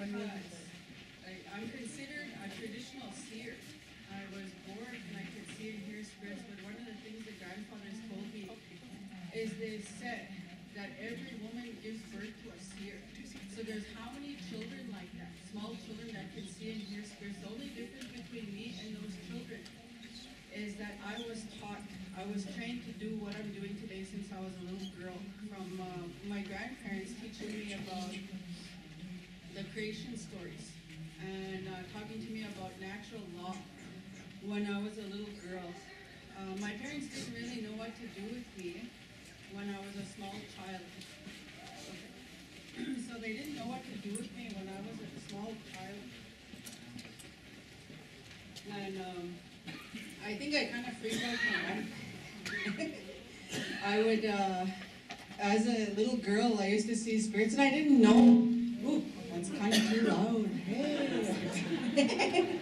I'm considered a traditional seer. I was born and I could see and hear spirits, but one of the things the grandfathers told me is they said that every woman gives birth to a seer. So there's how many children like that, small children that can see and hear spirits. The only difference between me and those children is that I was taught, I was trained to do what I'm doing today since I was a little girl. From uh, my grandparents teaching me about the creation stories and uh, talking to me about natural law when I was a little girl. Uh, my parents didn't really know what to do with me when I was a small child. so they didn't know what to do with me when I was a small child. And um, I think I kind of freaked out my mom. I would, uh, as a little girl, I used to see spirits and I didn't know. Ooh, that's kind of too. Hey.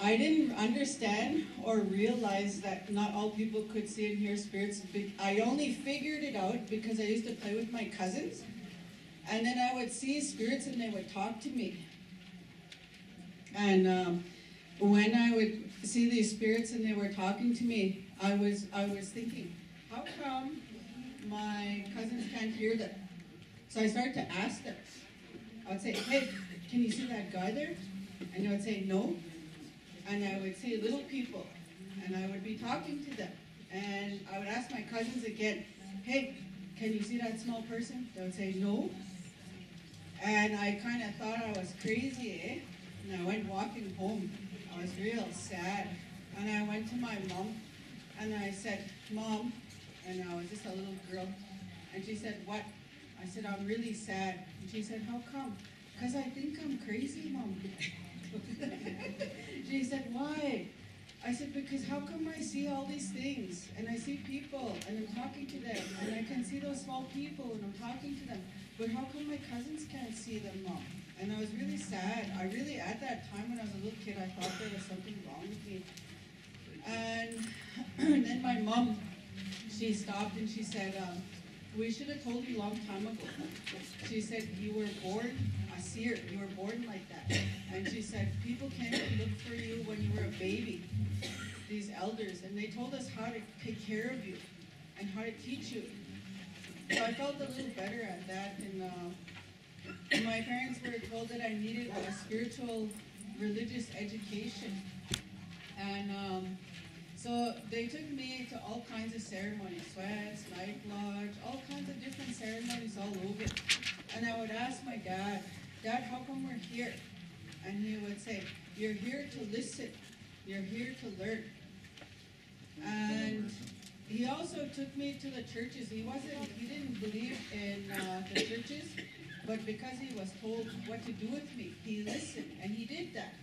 I didn't understand or realize that not all people could see and hear spirits. I only figured it out because I used to play with my cousins. And then I would see spirits and they would talk to me. And um, when I would see these spirits and they were talking to me, I was I was thinking, how come my cousins can't hear them? So I started to ask them. I would say, hey, can you see that guy there? And they would say, no. And I would see little people, and I would be talking to them. And I would ask my cousins again, hey, can you see that small person? They would say, no. And I kind of thought I was crazy, eh? And I went walking home. I was real sad. And I went to my mom, and I said, Mom, and I was just a little girl. And she said, what? I said, I'm really sad. And she said, how come? Because I think I'm crazy, Mom. she said, why? I said, because how come I see all these things and I see people and I'm talking to them and I can see those small people and I'm talking to them, but how come my cousins can't see them, Mom? And I was really sad. I really, at that time when I was a little kid, I thought there was something wrong with me. And then my mom, she stopped and she said, um, we should have told you long time ago. She said, you were born a seer. You were born like that. And she said, people came to look for you when you were a baby, these elders, and they told us how to take care of you and how to teach you. So I felt a little better at that. And uh, my parents were told that I needed a spiritual, religious education. And um, so they took me to all kinds of ceremonies, sweats, night lodge, all kinds of different ceremonies all over. And I would ask my dad, Dad, how come we're here? And he would say, You're here to listen. You're here to learn. And he also took me to the churches. He wasn't, he didn't believe in uh, the churches, but because he was told what to do with me, he listened and he did that.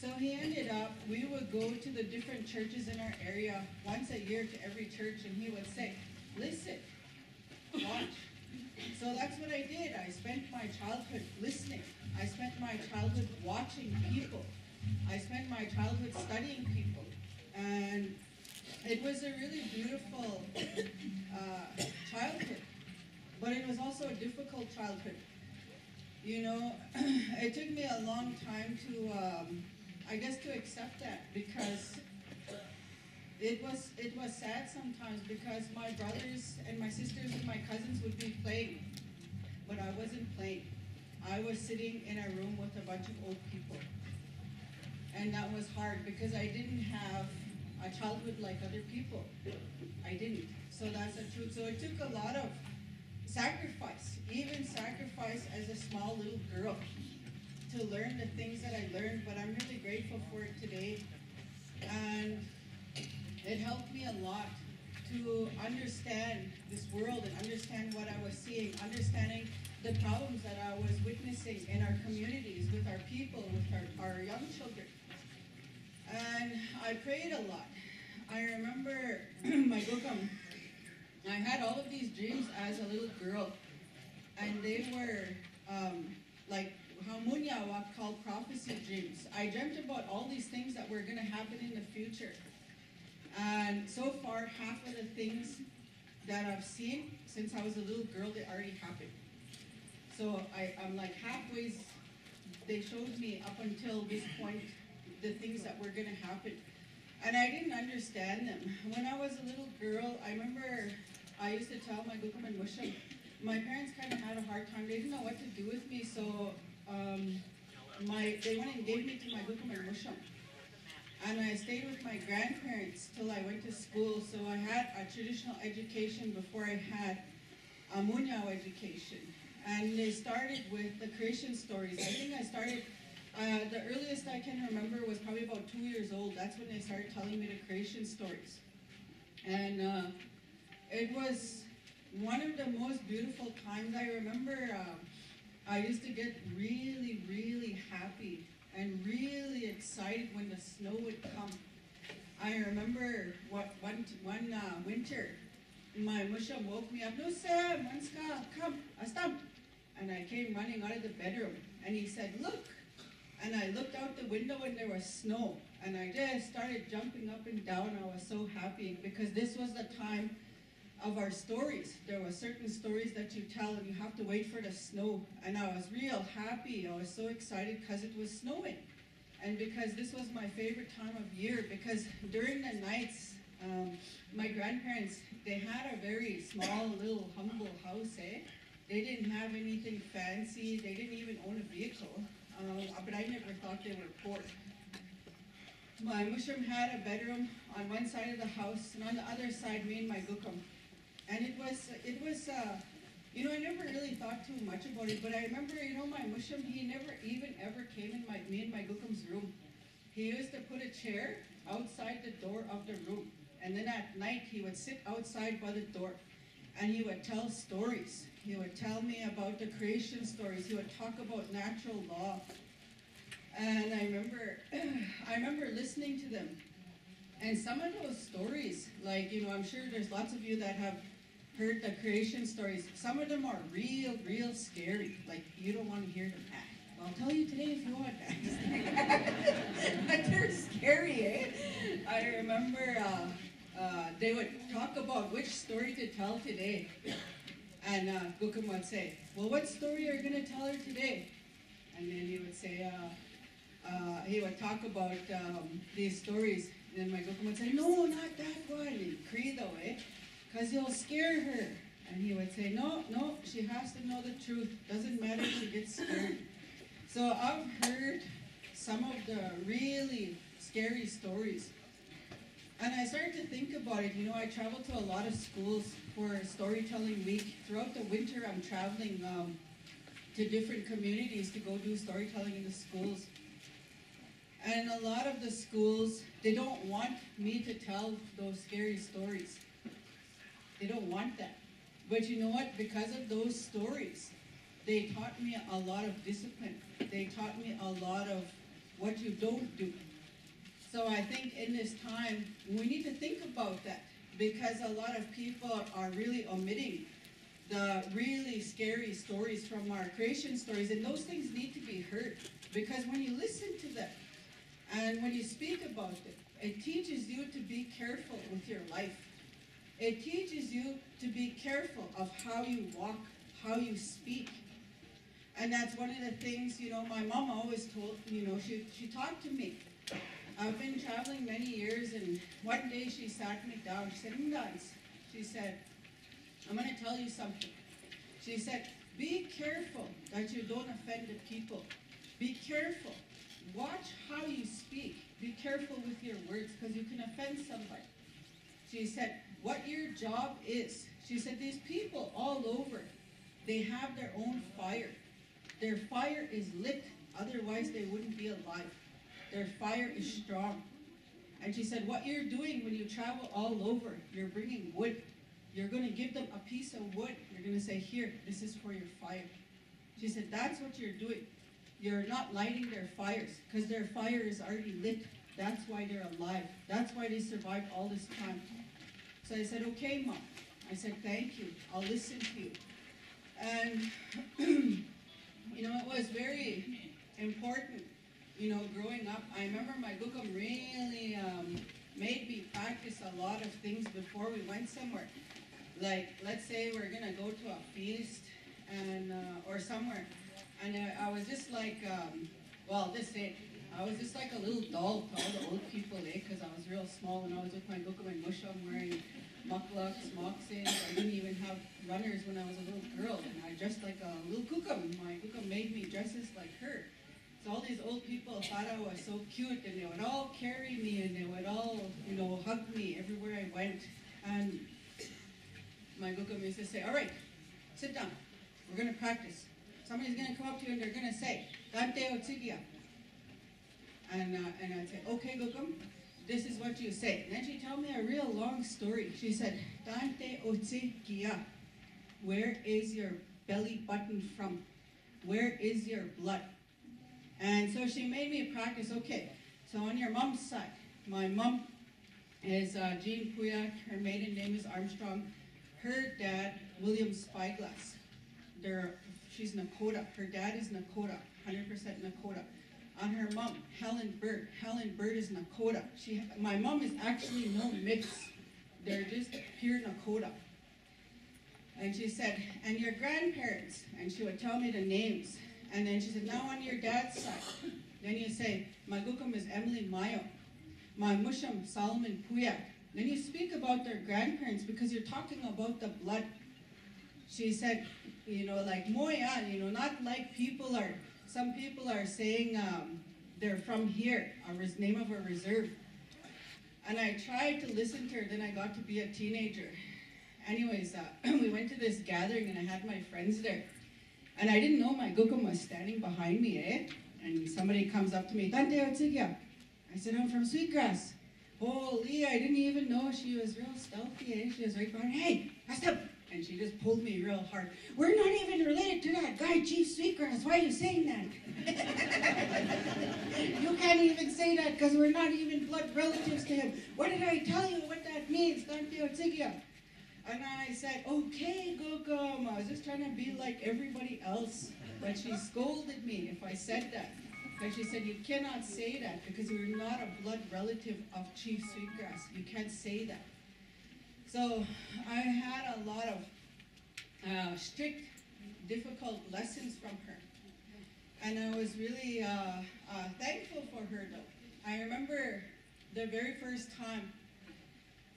So he ended up, we would go to the different churches in our area once a year to every church, and he would say, Listen, watch. So that's what I did. I spent my childhood listening. I spent my childhood watching people. I spent my childhood studying people. And it was a really beautiful uh, childhood, but it was also a difficult childhood. You know, it took me a long time to, um, I guess, to accept that because it was it was sad sometimes because my brothers and my sisters and my cousins would be playing, but I wasn't playing. I was sitting in a room with a bunch of old people, and that was hard because I didn't have a childhood like other people. I didn't. So that's the truth. So it took a lot of sacrifice, even sacrifice as a small little girl, to learn the things that I learned. But I'm really grateful for it today. And it helped me a lot to understand this world and understand what I was seeing, understanding the problems that I was witnessing in our communities, with our people, with our, our young children. And I prayed a lot. I remember my gugam, I had all of these dreams as a little girl, and they were um, like how Munya called prophecy dreams. I dreamt about all these things that were going to happen in the future. And so far, half of the things that I've seen since I was a little girl, they already happened. So I, I'm like halfway, they showed me up until this point the things that were going to happen. And I didn't understand them. When I was a little girl, I remember I used to tell my Gukum and Musham, my parents kind of had a hard time. They didn't know what to do with me, so um, my they went and gave me to my Gukum and Musham. And I stayed with my grandparents till I went to school. So I had a traditional education before I had a Munyao education. And they started with the creation stories. I think I started, uh, the earliest I can remember was probably about two years old. That's when they started telling me the creation stories. And uh, it was one of the most beautiful times. I remember uh, I used to get really, really happy and really excited when the snow would come. I remember what one one uh, winter, my musha woke me up. No, Sam, Manska, come, Astam. And I came running out of the bedroom, and he said, "Look." And I looked out the window, and there was snow. And I just started jumping up and down. I was so happy because this was the time of our stories. There were certain stories that you tell and you have to wait for the snow. And I was real happy. I was so excited because it was snowing. And because this was my favorite time of year because during the nights, um, my grandparents, they had a very small little humble house, eh? They didn't have anything fancy. They didn't even own a vehicle. Um, but I never thought they were poor. My mushum had a bedroom on one side of the house, and on the other side, me and my gukum. And it was, it was, uh, you know, I never really thought too much about it, but I remember, you know, my mushum, he never even ever came in my, me and my gukum's room. He used to put a chair outside the door of the room. And then at night, he would sit outside by the door and he would tell stories. He would tell me about the creation stories. He would talk about natural law. And I remember, I remember listening to them. And some of those stories, like, you know, I'm sure there's lots of you that have heard the creation stories. Some of them are real, real scary. Like, you don't want to hear them. Ah, I'll tell you today if you want. but they're scary, eh? I remember uh, uh, they would talk about which story to tell today. And uh, Gukum would say, well, what story are you going to tell her today? And then he would say, uh, uh, he would talk about um, these stories. And then my Gukum would say, no, not that one. Cree though, eh? Because you'll scare her. And he would say, no, no, she has to know the truth. Doesn't matter if she gets scared. So I've heard some of the really scary stories. And I started to think about it. You know, I travel to a lot of schools for storytelling week. Throughout the winter, I'm traveling um, to different communities to go do storytelling in the schools. And a lot of the schools, they don't want me to tell those scary stories. They don't want that. But you know what? Because of those stories, they taught me a lot of discipline. They taught me a lot of what you don't do. So I think in this time, we need to think about that because a lot of people are really omitting the really scary stories from our creation stories, and those things need to be heard because when you listen to them and when you speak about it, it teaches you to be careful with your life. It teaches you to be careful of how you walk, how you speak. And that's one of the things, you know, my mom always told, you know, she, she taught to me. I've been traveling many years, and one day she sat me down. She said, Guys, she said, I'm going to tell you something. She said, Be careful that you don't offend the people. Be careful. Watch how you speak. Be careful with your words because you can offend somebody. She said, What your job is. She said, These people all over, they have their own fire. Their fire is lit, otherwise, they wouldn't be alive. Their fire is strong. And she said, what you're doing when you travel all over, you're bringing wood. You're going to give them a piece of wood. You're going to say, here, this is for your fire. She said, that's what you're doing. You're not lighting their fires because their fire is already lit. That's why they're alive. That's why they survived all this time. So I said, okay, Mom. I said, thank you. I'll listen to you. And, you know, it was very important, you know, growing up. I remember my Gukum really um, made me practice a lot of things before we went somewhere. Like, let's say we're going to go to a feast and uh, or somewhere. And uh, I was just like, um, well, this it. I was just like a little doll to all the old people, eh? Because I was real small and I was with my Gukum and Musham wearing mukluks, moccasins. I didn't even have runners when I was a little girl, and I dressed like a little Gukum. My Gukum made me dresses like her. So all these old people thought I was so cute, and they would all carry me, and they would all, you know, hug me everywhere I went. And my Gukum used to say, all right, sit down. We're going to practice. Somebody's going to come up to you and they're going to say, Dante Otsigia. And, uh, and I'd say, okay, Gukum, this is what you say. And then she told me a real long story. She said, Dante Otsigia, where is your belly button from? Where is your blood? And so she made me practice, okay, so on your mom's side, my mom is uh, Jean Pooyak, her maiden name is Armstrong. Her dad, William Spyglass. They're, she's Nakota. Her dad is Nakota, 100% Nakota. On her mom, Helen Bird. Helen Bird is Nakota. She, my mom is actually no mix. They're just pure Nakota. And she said, and your grandparents, and she would tell me the names. And then she said, now on your dad's side. Then you say, my gukum is Emily Mayo. My musham, Solomon Pooyak. Then you speak about their grandparents because you're talking about the blood. She said, you know, like Moya, you know, not like people are, some people are saying um, they're from here, a name of a reserve. And I tried to listen to her, then I got to be a teenager. Anyways, uh, we went to this gathering and I had my friends there. And I didn't know my gukum was standing behind me, eh? And somebody comes up to me, Tante Otsigya. I said, I'm from Sweetgrass. Holy, I didn't even know she was real stealthy, eh? She was right behind, hey, stop. And she just pulled me real hard. We're not even related to that guy, Chief Sweetgrass. Why are you saying that? you can't even say that because we're not even blood relatives to him. What did I tell you what that means, Tante Otsigya? And I said, okay, Gukum. I was just trying to be like everybody else. But she scolded me if I said that. But she said, you cannot say that because we're not a blood relative of Chief Sweetgrass. You can't say that. So I had a lot of uh, strict, difficult lessons from her. And I was really uh, uh, thankful for her though. I remember the very first time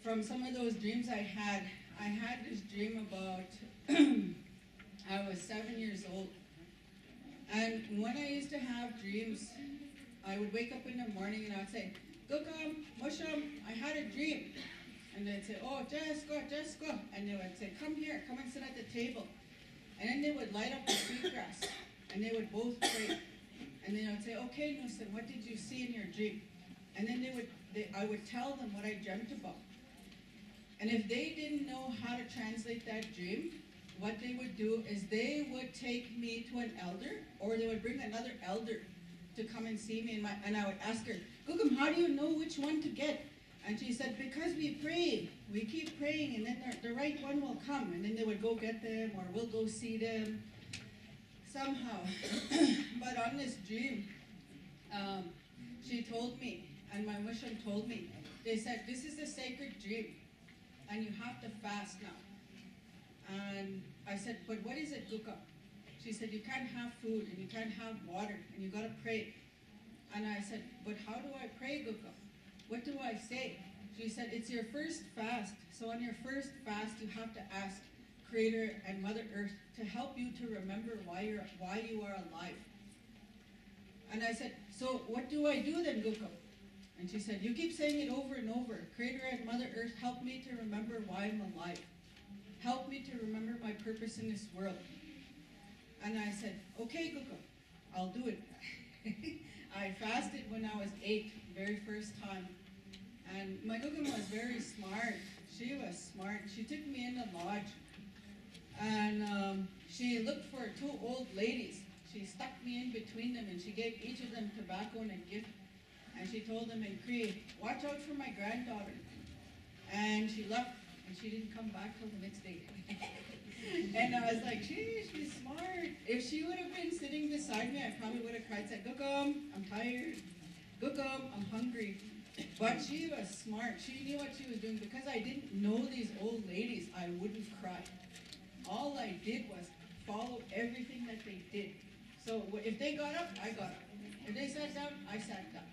from some of those dreams I had, I had this dream about I was seven years old. And when I used to have dreams, I would wake up in the morning and I'd say, Gukam, Musham, I had a dream. And they'd say, oh, Jessica, Jessica. And they would say, come here, come and sit at the table. And then they would light up the sweetgrass. And they would both pray. And then I would say, okay, Nusin, what did you see in your dream? And then they would, they, I would tell them what I dreamt about. And if they didn't know how to translate that dream, what they would do is they would take me to an elder, or they would bring another elder to come and see me, and, my, and I would ask her, Gukum, how do you know which one to get? And she said, because we pray, we keep praying, and then the, the right one will come, and then they would go get them, or we'll go see them, somehow. but on this dream, um, she told me, and my mushum told me, they said, this is a sacred dream, and you have to fast now. And I said, but what is it, Guka? She said, you can't have food and you can't have water and you gotta pray. And I said, but how do I pray, Guka? What do I say? She said, it's your first fast. So on your first fast, you have to ask Creator and Mother Earth to help you to remember why you're why you are alive. And I said, so what do I do then, Guka? And she said, you keep saying it over and over. Creator and Mother Earth, help me to remember why I'm alive. Help me to remember my purpose in this world. And I said, okay, Guka, I'll do it. I fasted when I was eight, very first time. And my Gugum was very smart. She was smart. She took me in the lodge. And um, she looked for two old ladies. She stuck me in between them and she gave each of them tobacco and a gift. And she told them in Cree, watch out for my granddaughter. And she left and she didn't come back till the next day. and I was like, gee, she's smart. If she would have been sitting beside me, I probably would have cried, said, Gugum, I'm tired. Gugum, I'm hungry. But she was smart. She knew what she was doing. Because I didn't know these old ladies, I wouldn't cry. All I did was follow everything that they did. So if they got up, I got up. If they sat down, I sat down.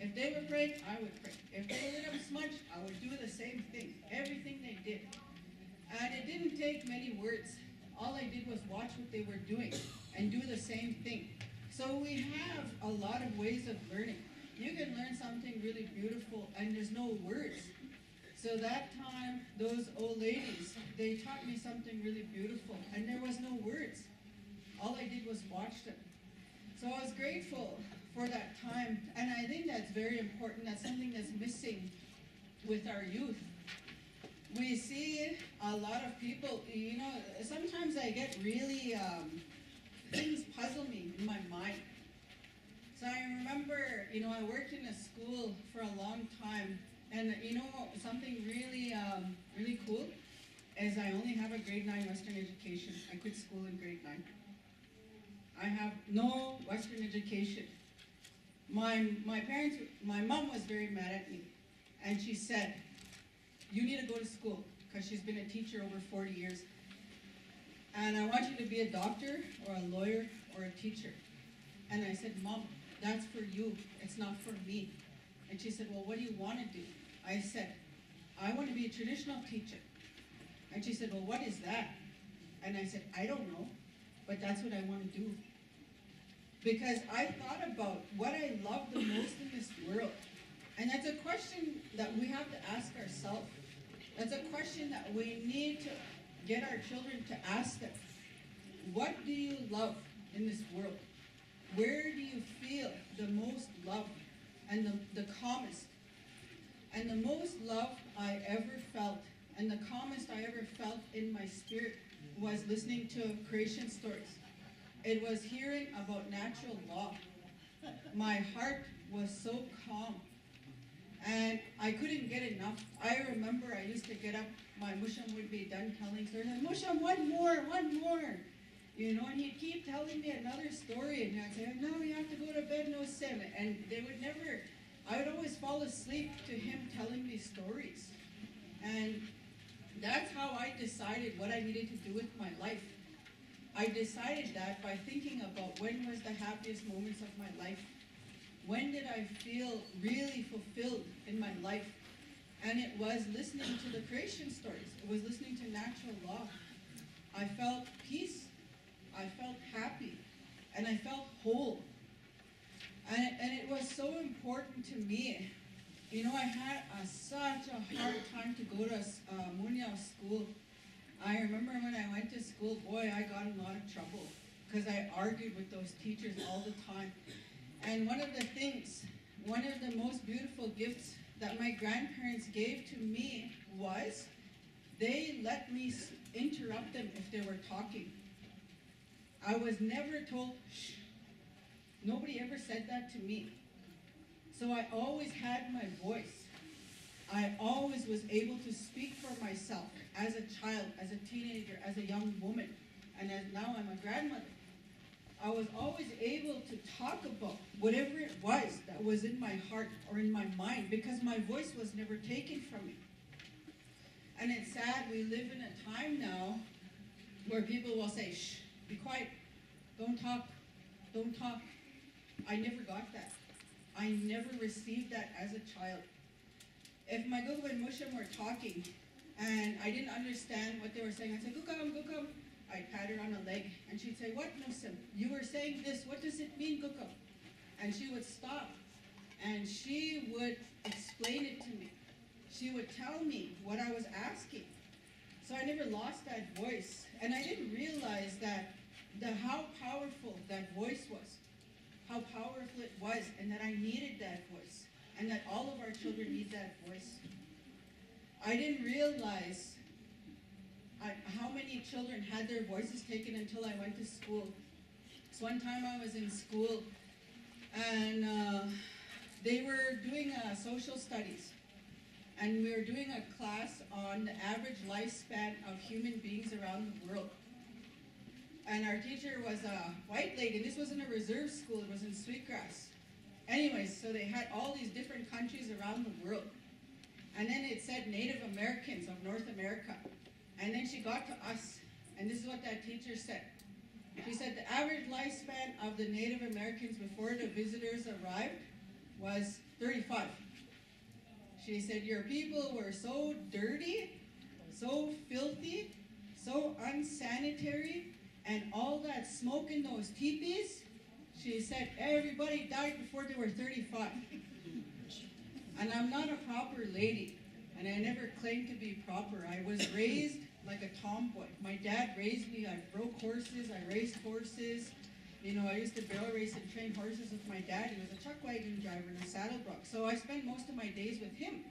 If they were praying, I would pray. If they lit up smudge, I would do the same thing. Everything they did. And it didn't take many words. All I did was watch what they were doing and do the same thing. So we have a lot of ways of learning. You can learn something really beautiful and there's no words. So that time, those old ladies, they taught me something really beautiful and there was no words. All I did was watch them. So I was grateful for that time and I think that's very important. That's something that's missing with our youth. We see a lot of people, you know, sometimes I get really, um, things puzzle me in my mind. So I remember, you know, I worked in a school for a long time, and you know, something really, um, really cool is I only have a grade nine Western education. I quit school in grade nine. I have no Western education. My my parents, my mom was very mad at me, and she said, "You need to go to school because she's been a teacher over 40 years, and I want you to be a doctor or a lawyer or a teacher." And I said, Mom, that's for you. It's not for me. And she said, Well, what do you want to do? I said, I want to be a traditional teacher. And she said, Well, what is that? And I said, I don't know, but that's what I want to do. Because I thought about what I love the most in this world. And that's a question that we have to ask ourselves. That's a question that we need to get our children to ask them. What do you love in this world? Where do you feel the most love and the, the calmest? And the most love I ever felt and the calmest I ever felt in my spirit was listening to creation stories. It was hearing about natural law. My heart was so calm. And I couldn't get enough. I remember I used to get up, my musham would be done telling. And musham, one more, one more. You know, and he'd keep telling me another story, and I'd say, no, you have to go to bed, no sin. And they would never, I would always fall asleep to him telling me stories. And that's how I decided what I needed to do with my life. I decided that by thinking about when was the happiest moments of my life. When did I feel really fulfilled in my life? And it was listening to the creation stories. It was listening to natural law. I felt peace. I felt happy. And I felt whole. And, and it was so important to me. You know, I had a, such a hard time to go to uh, Munya school. I remember when I went to school, boy, I got in a lot of trouble because I argued with those teachers all the time. And one of the things, one of the most beautiful gifts that my grandparents gave to me was they let me interrupt them if they were talking. I was never told, shh. Nobody ever said that to me. So I always had my voice. I always was able to speak for myself as a child, as a teenager, as a young woman, and as now I'm a grandmother. I was always able to talk about whatever it was that was in my heart or in my mind because my voice was never taken from me. And it's sad we live in a time now where people will say, shh, be quiet, don't talk, don't talk. I never got that. I never received that as a child. If my Gugu and Musham were talking and I didn't understand what they were saying, I'd say, Gugam, Gugam. I'd pat her on the leg and she'd say, What, Musham? You were saying this. What does it mean, Gugam? And she would stop and she would explain it to me. She would tell me what I was asking. So I never lost that voice. And I didn't realize that the how powerful that voice was how powerful it was and that I needed that voice. and that all of our children need that voice. I didn't realize I, how many children had their voices taken until I went to school. So one time I was in school, and uh, they were doing uh, social studies, and we were doing a class on the average lifespan of human beings around the world. And our teacher was a white lady, and this wasn't a reserve school, it was in Sweetgrass. Anyways, so they had all these different countries around the world. And then it said Native Americans of North America. And then she got to us, and this is what that teacher said. She said the average lifespan of the Native Americans before the visitors arrived was 35. She said, Your people were so dirty, so filthy, so unsanitary, and all that smoke in those teepees. She said, Everybody died before they were 35. And I'm not a proper lady, and I never claimed to be proper. I was raised like a tomboy. My dad raised me. I broke horses. I raced horses. You know, I used to barrel race and train horses with my dad. He was a chuck wagon driver and a saddle bronc. So I spent most of my days with him.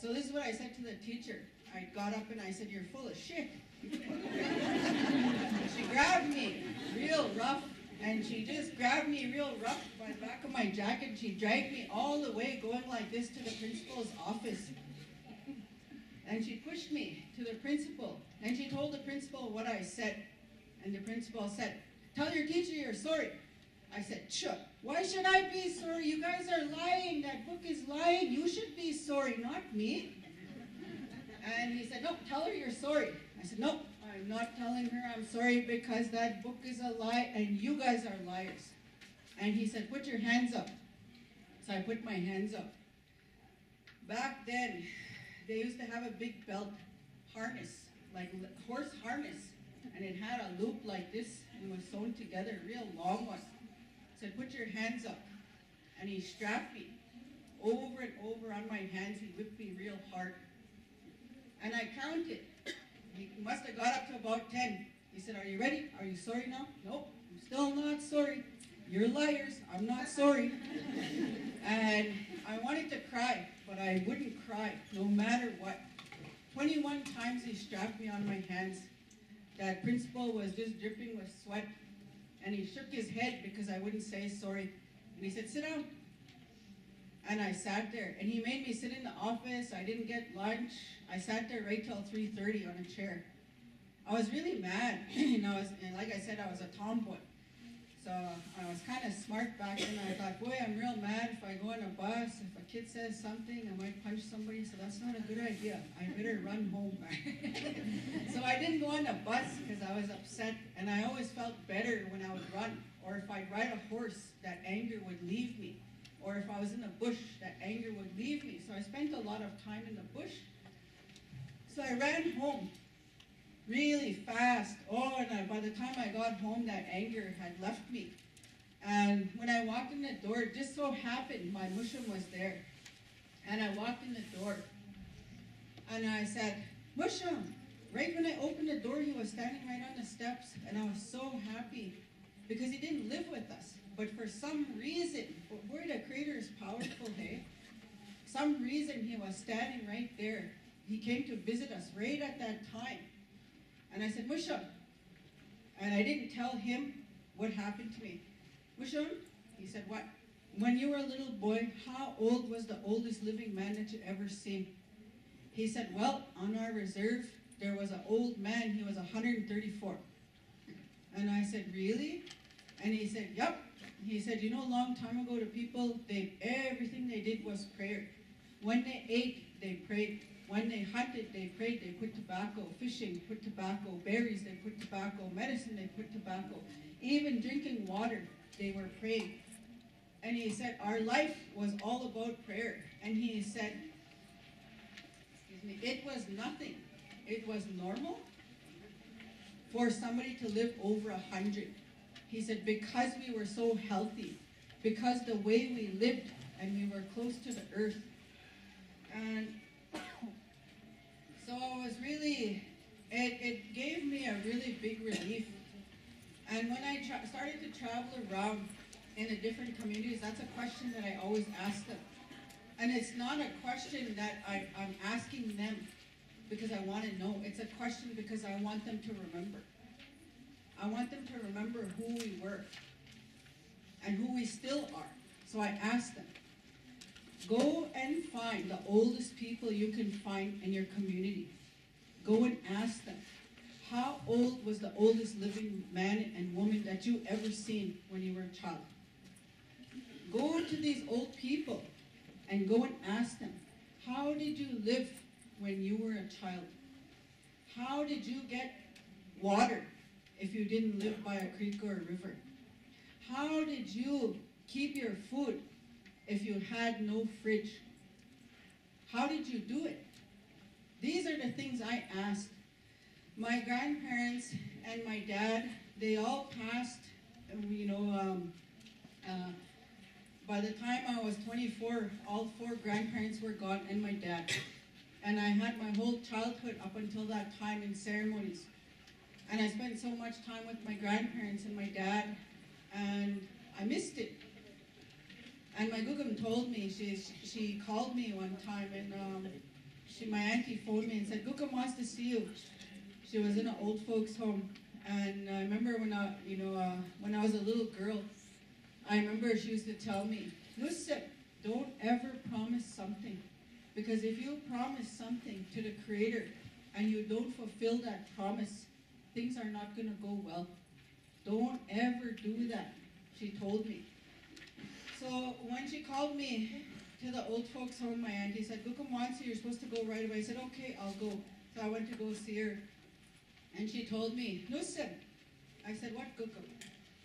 So this is what I said to the teacher. I got up and I said, "You're full of shit." she grabbed me real rough, and she just grabbed me real rough by the back of my jacket. She dragged me all the way, going like this, to the principal's office. And she pushed me to the principal. And she told the principal what I said. And the principal said, Tell your teacher you're sorry. I said, Sure. Why should I be sorry? You guys are lying. That book is lying. You should be sorry, not me. And he said, No, tell her you're sorry. I said, No, I'm not telling her I'm sorry because that book is a lie and you guys are liars. And he said, Put your hands up. So I put my hands up. Back then, they used to have a big belt harness, like horse harness, and it had a loop like this and was sewn together, a real long one. Said, put your hands up. And he strapped me over and over on my hands. He whipped me real hard. And I counted. He must have got up to about 10. He said, Are you ready? Are you sorry now? Nope, I'm still not sorry. You're liars. I'm not sorry. and I wanted to cry, but I wouldn't cry, no matter what. 21 times he strapped me on my hands. That principal was just dripping with sweat. And he shook his head because I wouldn't say sorry. And he said, Sit down. And I sat there. And he made me sit in the office. I didn't get lunch. I sat there right till 3.30 on a chair. I was really mad. you know, I was, and like I said, I was a tomboy. So I was kind of smart back then. I thought, boy, I'm real mad if I go on a bus. If a kid says something, I might punch somebody. So that's not a good idea. I better run home. so I didn't go on the bus because I was upset. And I always felt better when I would run. Or if I'd ride a horse, that anger would leave me. Or if I was in the bush, that anger would leave me. So I spent a lot of time in the bush. So I ran home really fast. Oh, and I, by the time I got home, that anger had left me. And when I walked in the door, it just so happened my mushum was there. And I walked in the door. And I said, Mushum. Right when I opened the door, he was standing right on the steps. And I was so happy because he didn't live with us. But for some reason, boy, the Creator is powerful, hey? Some reason he was standing right there. He came to visit us right at that time. And I said, Mushum. And I didn't tell him what happened to me. Mushum, he said, what? When you were a little boy, how old was the oldest living man that you ever seen? He said, well, on our reserve, there was an old man. He was 134. And I said, really? And he said, yep. He said, you know, a long time ago, the people, they everything they did was prayer. When they ate, they prayed. When they hunted, they prayed, they put tobacco. Fishing, put tobacco. Berries, they put tobacco. Medicine, they put tobacco. Even drinking water, they were praying. And he said, our life was all about prayer. And he said, excuse me, it was nothing. It was normal for somebody to live over a hundred. He said, because we were so healthy, because the way we lived and we were close to the earth. And so I was really, it, it gave me a really big relief. And when I started to travel around in the different communities, that's a question that I always ask them. And it's not a question that I, I'm asking them because I want to know. It's a question because I want them to remember. I want them to remember who we were and who we still are. So I asked them, go and find the oldest people you can find in your community. Go and ask them, how old was the oldest living man and woman that you ever seen when you were a child? Go to these old people and go and ask them, how did you live when you were a child? How did you get water if you didn't live by a creek or a river? How did you keep your food if you had no fridge? How did you do it? These are the things I asked. My grandparents and my dad, they all passed, you know, um, uh, by the time I was 24, all four grandparents were gone and my dad. And I had my whole childhood up until that time in ceremonies. And I spent so much time with my grandparents and my dad, and I missed it. And my gugum told me, she, she called me one time, and um, she, my auntie phoned me and said, Gugum wants to see you. She was in an old folks home. And I remember when I, you know, uh, when I was a little girl, I remember she used to tell me, listen, don't ever promise something. Because if you promise something to the Creator and you don't fulfill that promise, things are not going to go well. Don't ever do that, she told me. So when she called me to the old folks home, my auntie said, Gukum wants you, you're supposed to go right away. I said, okay, I'll go. So I went to go see her. And she told me, listen. I said, what Gukum?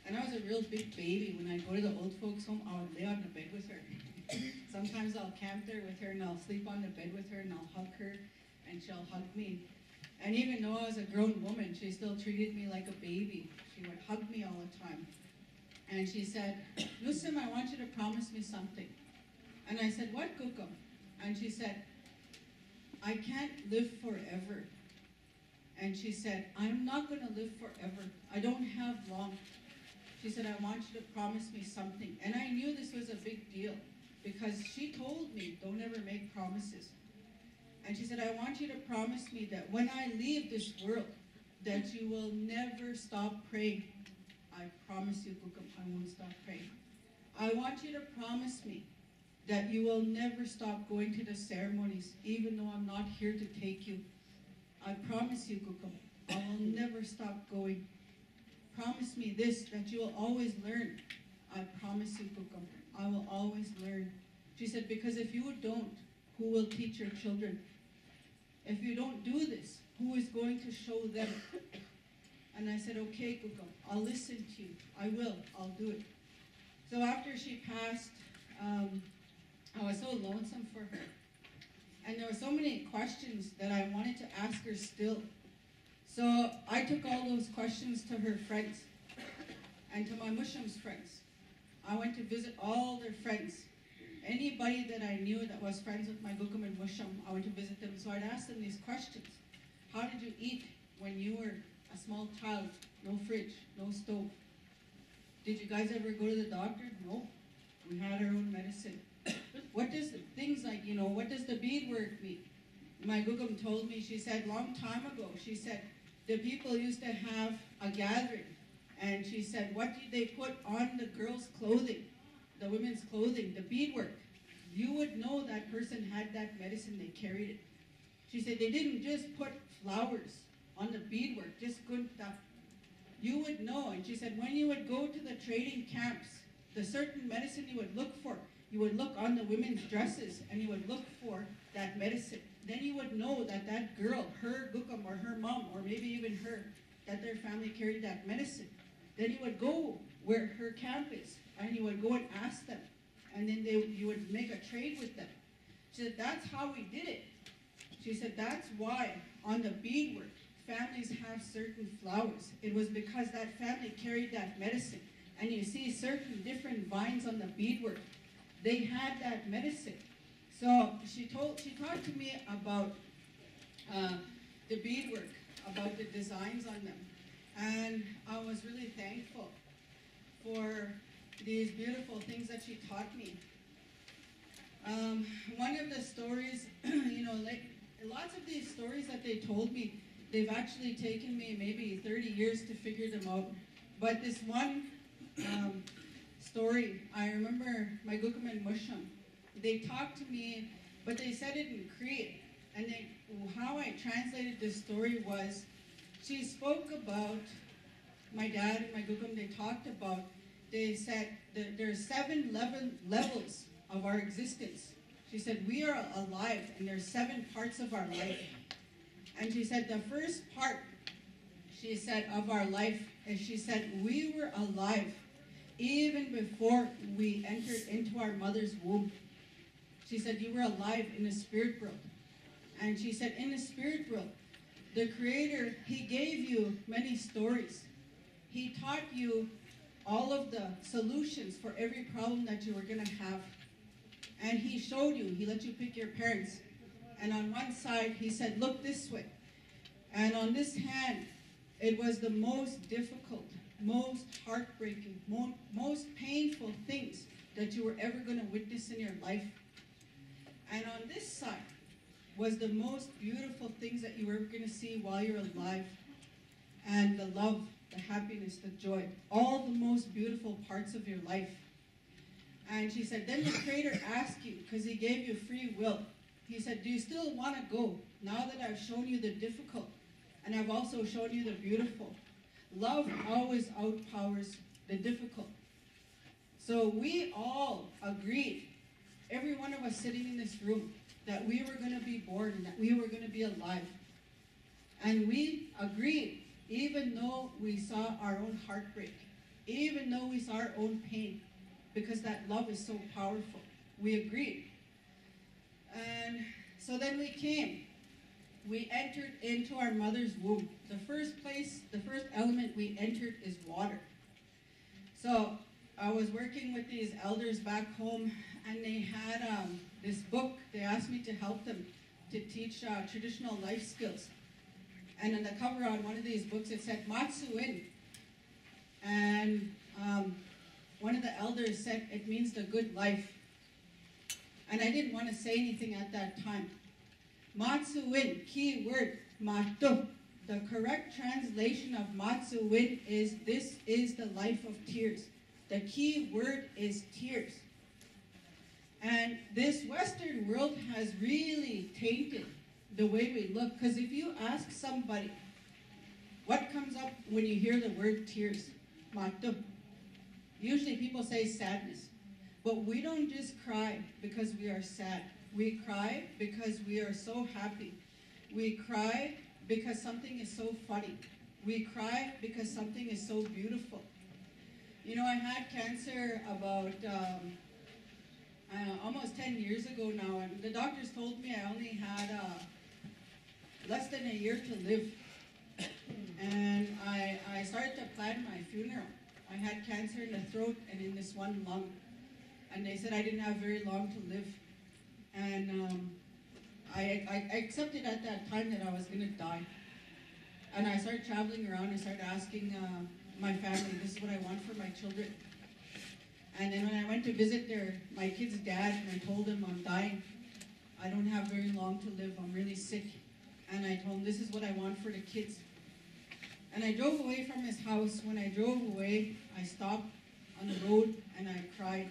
And I was a real big baby. When I go to the old folks home, I would lay on the bed with her. Sometimes I'll camp there with her and I'll sleep on the bed with her and I'll hug her and she'll hug me. And even though I was a grown woman, she still treated me like a baby. She would hug me all the time. And she said, Lusim, I want you to promise me something. And I said, what, Kukum? And she said, I can't live forever. And she said, I'm not going to live forever. I don't have long. She said, I want you to promise me something. And I knew this was a big deal because she told me, don't ever make promises. And she said, I want you to promise me that when I leave this world, that you will never stop praying. I promise you, I won't stop praying. I want you to promise me that you will never stop going to the ceremonies, even though I'm not here to take you. I promise you, Kukum, I will never stop going. Promise me this, that you will always learn. I promise you, Kukum, I will always learn. She said, because if you don't, who will teach your children? If you don't do this, who is going to show them? And I said, okay, Kukum, I'll listen to you. I will, I'll do it. So after she passed, um, I was so lonesome for her. And there were so many questions that I wanted to ask her still. So I took all those questions to her friends and to my Mushum's friends. I went to visit all their friends. Anybody that I knew that was friends with my Gukum and Musham, I went to visit them. So I'd ask them these questions. How did you eat when you were a small child? No fridge, no stove. Did you guys ever go to the doctor? No. We had our own medicine. what does the, things like, you know, what does the beadwork mean? My Gugum told me, she said, long time ago, she said, the people used to have a gathering. And she said, what did they put on the girls' clothing, the women's clothing, the beadwork? You would know that person had that medicine, they carried it. She said, they didn't just put flowers on the beadwork, just good stuff. You would know. And she said, when you would go to the trading camps, the certain medicine you would look for, you would look on the women's dresses and you would look for that medicine. Then you would know that that girl, her gukam or her mom, or maybe even her, that their family carried that medicine. Then you would go where her camp is and you would go and ask them. And then they, you would make a trade with them. She said, that's how we did it. She said, that's why on the beadwork, families have certain flowers. It was because that family carried that medicine. And you see certain different vines on the beadwork. They had that medicine. So she told, she talked to me about uh, the beadwork, about the designs on them. And I was really thankful for these beautiful things that she taught me. Um, one of the stories, you know, like lots of these stories that they told me, they've actually taken me maybe 30 years to figure them out. But this one um, story, I remember my Gukum and Mushum. They talked to me, but they said it in Cree. And they, how I translated this story was, she spoke about my dad and my Gukum. They talked about, they said that there are seven level, levels of our existence. She said, we are alive, and there are seven parts of our life. And she said, the first part, she said, of our life, and she said, we were alive even before we entered into our mother's womb. She said, you were alive in the spirit world. And she said, in the spirit world, the Creator, He gave you many stories. He taught you all of the solutions for every problem that you were going to have. And He showed you, He let you pick your parents. And on one side, He said, look this way. And on this hand, it was the most difficult, most heartbreaking, mo most painful things that you were ever going to witness in your life. And on this side was the most beautiful things that you were ever going to see while you're alive. And the love, the happiness, the joy, all the most beautiful parts of your life. And she said, then the Creator asked you, because he gave you free will, he said, do you still want to go now that I've shown you the difficult and I've also shown you the beautiful? Love always outpowers the difficult. So we all agreed, every one of us sitting in this room, that we were going to be born and that we were going to be alive. And we agreed, even though we saw our own heartbreak, even though we saw our own pain, because that love is so powerful. We agreed. And so then we came. We entered into our mother's womb. The first place, the first element we entered is water. So I was working with these elders back home, and they had um, this book. They asked me to help them to teach uh, traditional life skills. And on the cover on one of these books, it said Matsuin. And um, one of the elders said it means the good life. And I didn't want to say anything at that time. Matsuin, key word, matu. The correct translation of Matsuin is this is the life of tears. The key word is tears. And this Western world has really tainted the way we look. Because if you ask somebody, what comes up when you hear the word tears? Matu. Usually people say sadness. But we don't just cry because we are sad. We cry because we are so happy. We cry because something is so funny. We cry because something is so beautiful. You know, I had cancer about um, uh, almost 10 years ago now, and the doctors told me I only had uh, less than a year to live. And I, I started to plan my funeral. I had cancer in the throat and in this one lung. And they said I didn't have very long to live. And um, I, I accepted at that time that I was going to die. And I started traveling around and started asking uh, my family, this is what I want for my children. And then when I went to visit their my kid's dad and I told him I'm dying, I don't have very long to live, I'm really sick. And I told him this is what I want for the kids. And I drove away from his house. When I drove away, I stopped on the road and I cried.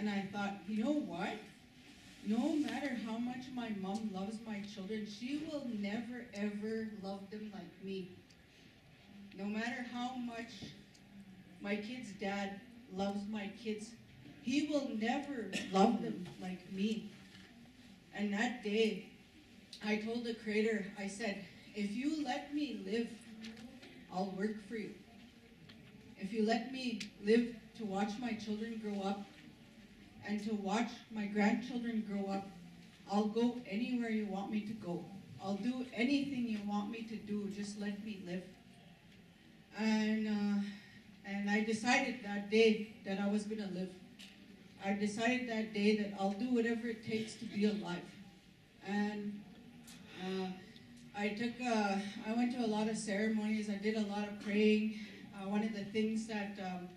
And I thought, you know what? No matter how much my mom loves my children, she will never ever love them like me. No matter how much my kid's dad loves my kids, he will never love them like me. And that day, I told the Creator, I said, if you let me live, I'll work for you. If you let me live to watch my children grow up and to watch my grandchildren grow up, I'll go anywhere you want me to go. I'll do anything you want me to do, just let me live. And, uh, and I decided that day that I was going to live. I decided that day that I'll do whatever it takes to be alive. And uh, I took, uh, I went to a lot of ceremonies. I did a lot of praying. Uh, one of the things that um,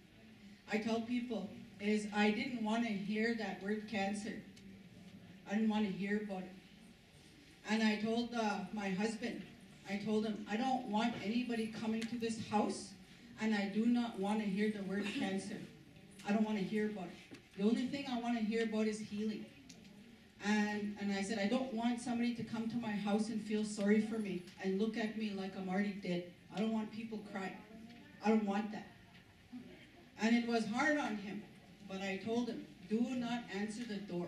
I tell people is I didn't want to hear that word cancer I didn't want to hear about it. And I told uh, my husband, I told him, I don't want anybody coming to this house, and I do not want to hear the word cancer. I don't want to hear about it. The only thing I want to hear about is healing. And, and I said, I don't want somebody to come to my house and feel sorry for me and look at me like I'm already dead. I don't want people crying. I don't want that. And it was hard on him, but I told him, do not answer the door.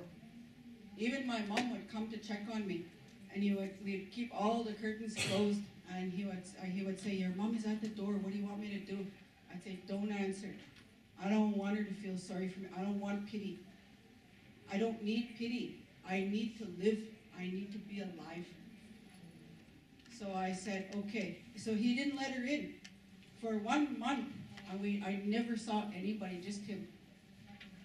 Even my mom would come to check on me, and he would we'd keep all the curtains closed, and he would uh, he would say, "Your mom is at the door. What do you want me to do?" I'd say, "Don't answer. I don't want her to feel sorry for me. I don't want pity. I don't need pity. I need to live. I need to be alive." So I said, "Okay." So he didn't let her in for one month. And we I never saw anybody, just him.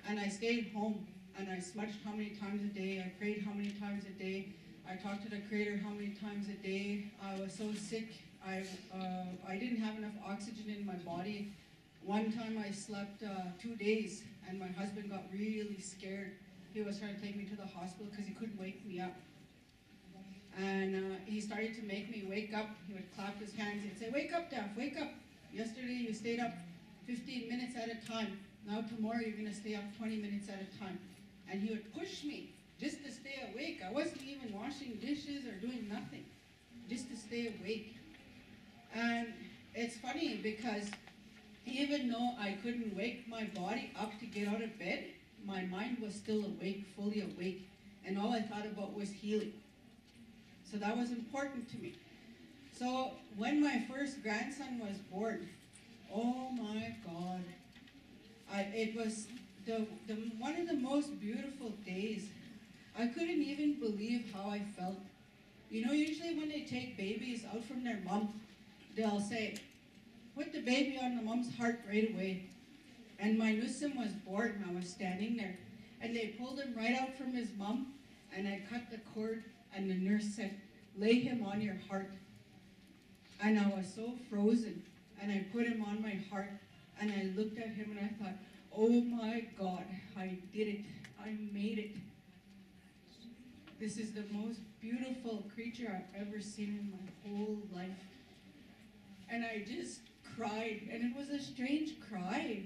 And I stayed home and I smudged how many times a day, I prayed how many times a day, I talked to the Creator how many times a day. I was so sick, I, uh, I didn't have enough oxygen in my body. One time I slept uh, two days and my husband got really scared. He was trying to take me to the hospital because he couldn't wake me up. And uh, he started to make me wake up. He would clap his hands and say, Wake up, Daph, wake up. Yesterday you stayed up 15 minutes at a time. Now tomorrow you're going to stay up 20 minutes at a time. And he would push me just to stay awake. I wasn't even washing dishes or doing nothing, just to stay awake. And it's funny because even though I couldn't wake my body up to get out of bed, my mind was still awake, fully awake. And all I thought about was healing. So that was important to me. So when my first grandson was born, oh my God, I, it was the, the, one of the most beautiful days. I couldn't even believe how I felt. You know, usually when they take babies out from their mom, they'll say, put the baby on the mom's heart right away. And my Nussim was born, and I was standing there. And they pulled him right out from his mom, and I cut the cord, and the nurse said, lay him on your heart. And I was so frozen, and I put him on my heart, and I looked at him, and I thought, Oh my God, I did it. I made it. This is the most beautiful creature I've ever seen in my whole life. And I just cried, and it was a strange cry.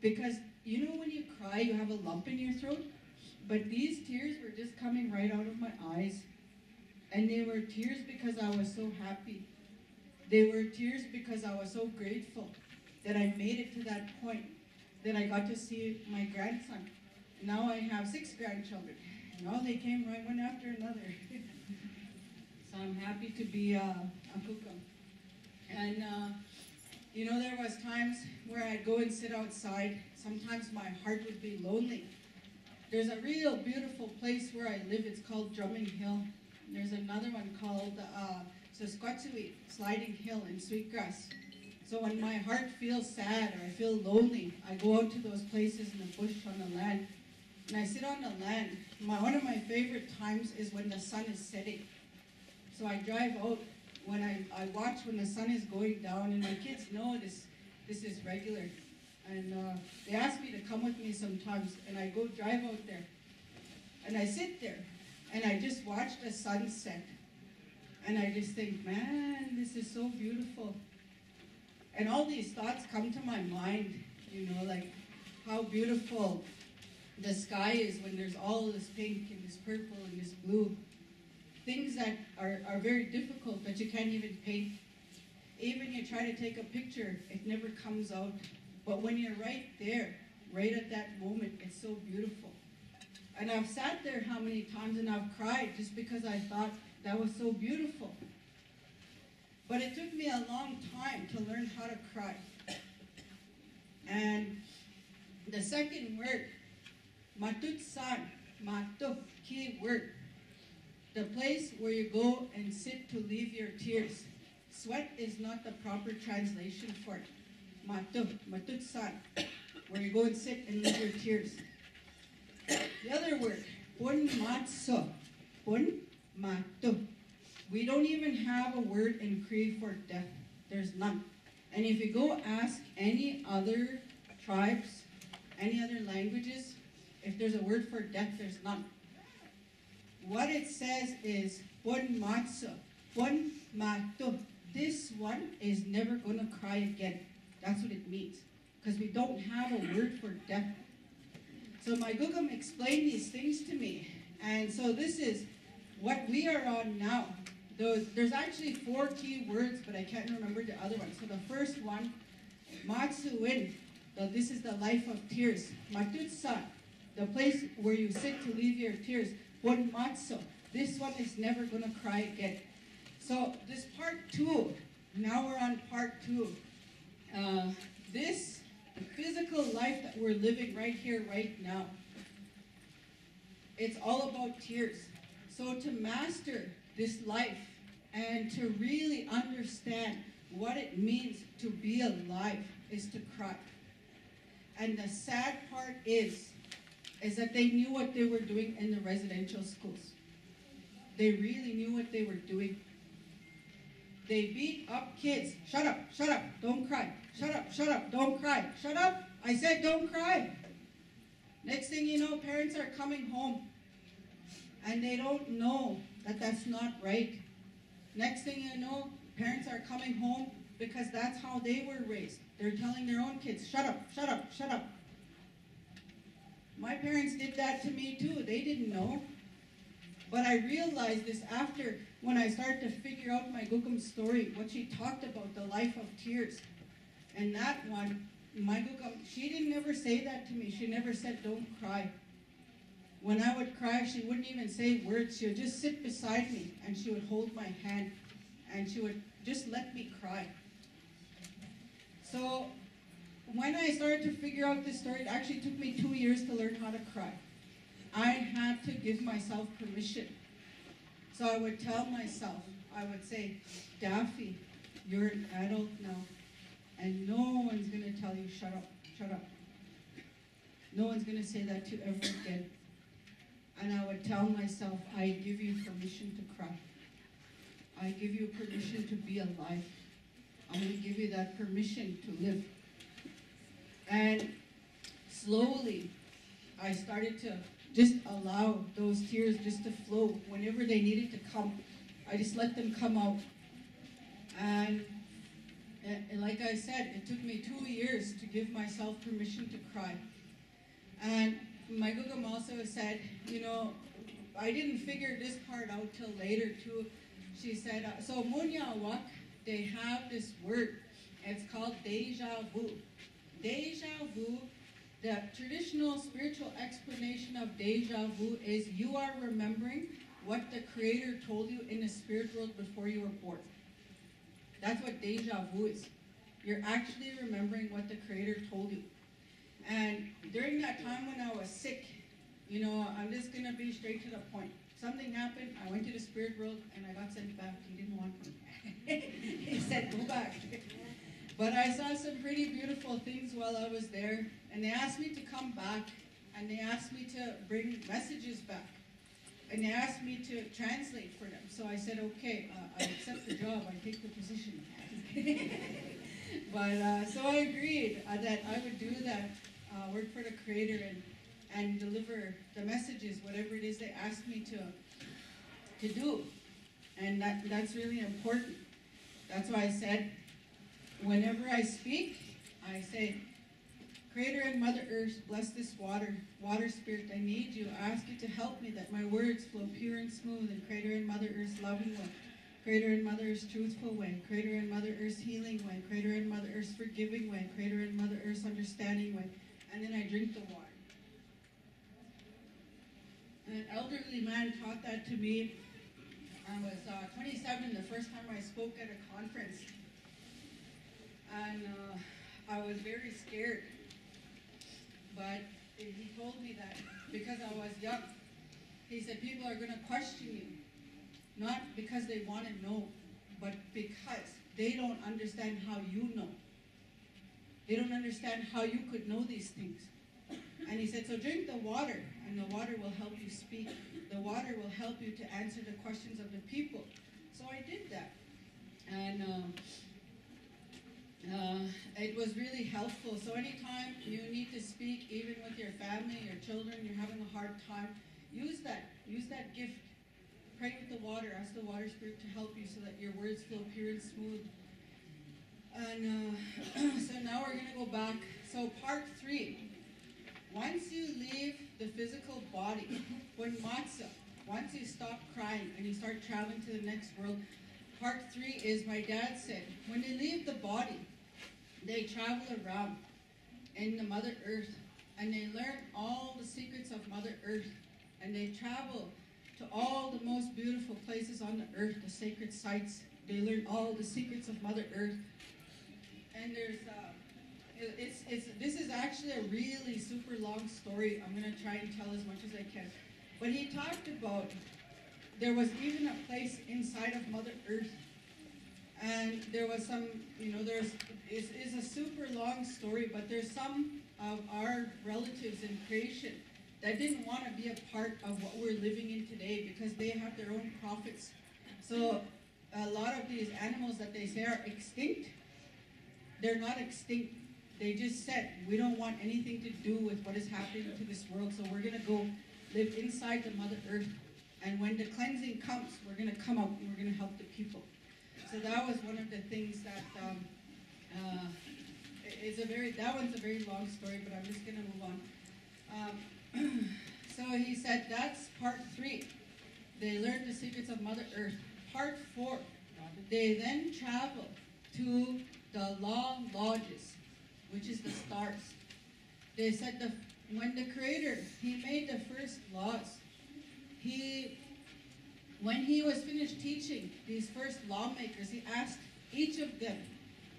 Because you know when you cry, you have a lump in your throat? But these tears were just coming right out of my eyes. And they were tears because I was so happy. They were tears because I was so grateful that I made it to that point that I got to see my grandson. Now I have six grandchildren. And all they came right one after another. so I'm happy to be uh, a kukum. And uh, you know, there was times where I'd go and sit outside. Sometimes my heart would be lonely. There's a real beautiful place where I live. It's called Drumming Hill. There's another one called uh, Saskatchewan Sliding Hill in Sweetgrass. So when my heart feels sad or I feel lonely, I go out to those places in the bush on the land. And I sit on the land. My, one of my favorite times is when the sun is setting. So I drive out when I, I watch when the sun is going down, and my kids know this, this is regular. And uh, they ask me to come with me sometimes, and I go drive out there. And I sit there, and I just watch the sunset. And I just think, man, this is so beautiful. And all these thoughts come to my mind, you know, like how beautiful the sky is when there's all this pink and this purple and this blue. Things that are, are very difficult that you can't even paint. Even you try to take a picture, it never comes out. But when you're right there, right at that moment, it's so beautiful. And I've sat there how many times and I've cried just because I thought that was so beautiful. But it took me a long time to learn how to cry. And the second word, matutsan, matuk, key word, the place where you go and sit to leave your tears. Sweat is not the proper translation for it. Matuk, matutsan, where you go and sit and leave your tears. The other word, pun matso, pun matuk. We don't even have a word in Cree for death. There's none. And if you go ask any other tribes, any other languages, if there's a word for death, there's none. what it says is one matzo, one mato. This one is never gonna cry again. That's what it means. Because we don't have a word for death. So my Gugum explained these things to me. And so this is what we are on now. Those, there's actually four key words, but I can't remember the other one. So the first one, Matsuin. So this is the life of tears. Matutsa, the place where you sit to leave your tears. One matso. This one is never gonna cry again. So this part two, now we're on part two. Uh, this, the physical life that we're living right here, right now, it's all about tears. So to master this life and to really understand what it means to be alive is to cry. And the sad part is, is that they knew what they were doing in the residential schools. They really knew what they were doing. They beat up kids. Shut up, shut up, don't cry. Shut up, shut up, don't cry. Shut up, I said don't cry. Next thing you know, parents are coming home and they don't know that that's not right. Next thing you know, parents are coming home because that's how they were raised. They're telling their own kids, shut up, shut up, shut up. My parents did that to me too. They didn't know. But I realized this after when I started to figure out my Gukum's story, what she talked about, the life of tears. And that one, my Gukum, she didn't ever say that to me. She never said, don't cry. When I would cry, she wouldn't even say words. She would just sit beside me and she would hold my hand and she would just let me cry. So when I started to figure out this story, it actually took me two years to learn how to cry. I had to give myself permission. So I would tell myself, I would say, Daphie, you're an adult now, and no one's going to tell you, shut up, shut up. No one's going to say that to ever again. And I would tell myself, I give you permission to cry. I give you permission to be alive. I'm going to give you that permission to live. And slowly, I started to just allow those tears just to flow whenever they needed to come. I just let them come out. And, and, and like I said, it took me two years to give myself permission to cry. And my Gugum also said, you know, I didn't figure this part out till later too. She said, uh, so Munyawak, they have this word. It's called deja vu. Deja vu the traditional spiritual explanation of deja vu is you are remembering what the Creator told you in the spirit world before you were born. That's what deja vu is. You're actually remembering what the Creator told you. And during that time when I was sick, you know, I'm just going to be straight to the point. Something happened, I went to the spirit world, and I got sent back. He didn't want me. he said, go back. But I saw some pretty beautiful things while I was there, and they asked me to come back, and they asked me to bring messages back, and they asked me to translate for them. So I said, okay, uh, I accept the job, I take the position. but uh, so I agreed uh, that I would do that, uh, work for the Creator, and and deliver the messages, whatever it is they ask me to to do, and that that's really important. That's why I said Whenever I speak, I say, Creator and Mother Earth, bless this water. Water Spirit, I need you. I ask you to help me that my words flow pure and smooth in Creator and Mother Earth's loving way. Creator and Mother Earth's truthful way. Creator and Mother Earth's healing way. Creator and Mother Earth's forgiving way. Creator and Mother Earth's understanding way. And then I drink the water. An elderly man taught that to me. I was uh, 27 the first time I spoke at a conference and uh, I was very scared. But he told me that because I was young, he said people are going to question you, not because they want to know, but because they don't understand how you know. They don't understand how you could know these things. And he said, so drink the water, and the water will help you speak. The water will help you to answer the questions of the people. So I did that. And uh, uh, it was really helpful. So anytime you need to speak, even with your family, your children, you're having a hard time, use that. Use that gift pray with the water. Ask the water spirit to help you so that your words flow pure and smooth. And uh, so now we're gonna go back. So part three. Once you leave the physical body, when matzah, once you stop crying and you start traveling to the next world, part three is my dad said, when they leave the body, they travel around in the Mother Earth and they learn all the secrets of Mother Earth and they travel to all the most beautiful places on the earth, the sacred sites. They learn all the secrets of Mother Earth. And there's, uh, it's, it's, this is actually a really super long story. I'm gonna try and tell as much as I can. But he talked about there was even a place inside of Mother Earth, and there was some, you know, there's it's, it's a super long story, but there's some of our relatives in creation that didn't want to be a part of what we're living in today because they have their own prophets. So a lot of these animals that they say are extinct, they're not extinct. They just said, we don't want anything to do with what is happening to this world, so we're going to go live inside the Mother Earth. And when the cleansing comes, we're going to come out and we're going to help the people. So that was one of the things that um, uh, it's a very that one's a very long story, but I'm just going to move on. Um, so he said that's part three. They learned the secrets of Mother Earth. Part four. They then travel to the law lodges, which is the stars. They said the when the Creator he made the first laws, he when he was finished teaching these first lawmakers, he asked each of them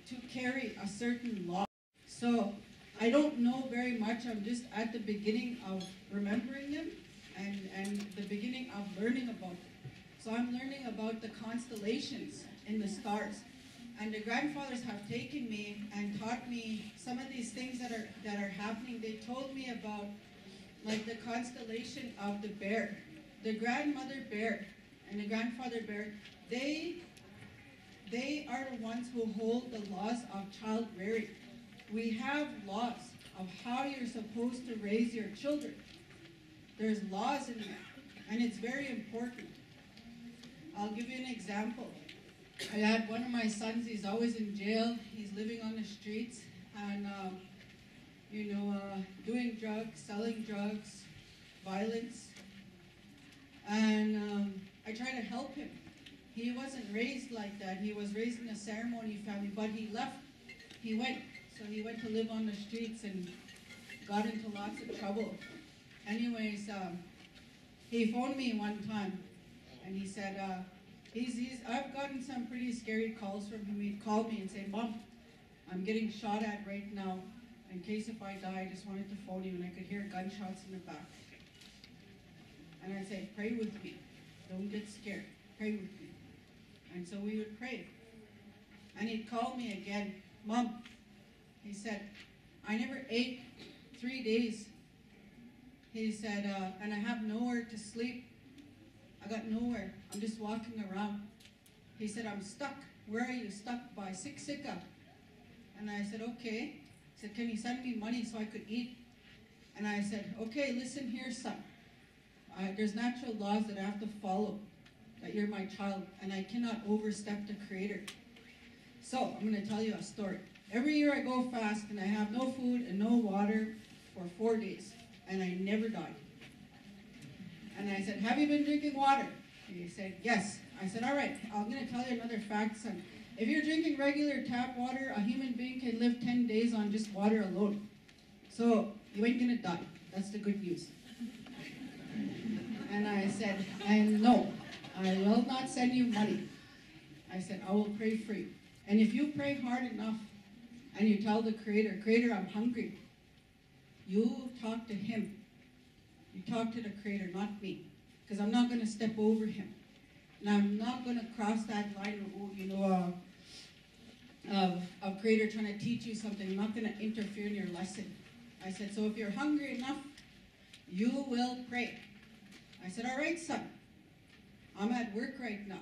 to carry a certain law. So I don't know very much. I'm just at the beginning of remembering them and, and the beginning of learning about them. So I'm learning about the constellations in the stars. And the grandfathers have taken me and taught me some of these things that are that are happening. They told me about like the constellation of the bear. The grandmother bear and the grandfather bear, they they are the ones who hold the laws of child rearing. We have laws of how you're supposed to raise your children. There's laws in there, and it's very important. I'll give you an example. I had one of my sons, he's always in jail, he's living on the streets, and, um, you know, uh, doing drugs, selling drugs, violence. And um, I try to help him. He wasn't raised like that. He was raised in a ceremony family, but he left. He went. So he went to live on the streets and got into lots of trouble. Anyways, um, he phoned me one time, and he said, uh, he's, he's, I've gotten some pretty scary calls from him. He'd call me and say, Mom, I'm getting shot at right now. In case if I die, I just wanted to phone you, and I could hear gunshots in the back. And I'd say, pray with me. Don't get scared. Pray with me. And so we would pray. And he'd call me again, Mom, he said, I never ate three days. He said, uh, and I have nowhere to sleep. I got nowhere. I'm just walking around. He said, I'm stuck. Where are you? Stuck by Siksika. And I said, okay. He said, can you send me money so I could eat? And I said, okay, listen here, son. Uh, there's natural laws that I have to follow, that you're my child, and I cannot overstep the Creator. So, I'm going to tell you a story. Every year I go fast, and I have no food and no water for four days, and I never die. And I said, Have you been drinking water? He said, Yes. I said, All right, I'm going to tell you another fact, son. If you're drinking regular tap water, a human being can live 10 days on just water alone. So, you ain't going to die. That's the good news. And I said, and no, I will not send you money. I said, I will pray for you. And if you pray hard enough and you tell the Creator, Creator, I'm hungry, you talk to Him. You talk to the Creator, not me. Because I'm not going to step over Him. And I'm not going to cross that line, of, you know, uh, of, of Creator trying to teach you something. I'm not going to interfere in your lesson. I said, so if you're hungry enough, you will pray. I said, all right, son. I'm at work right now.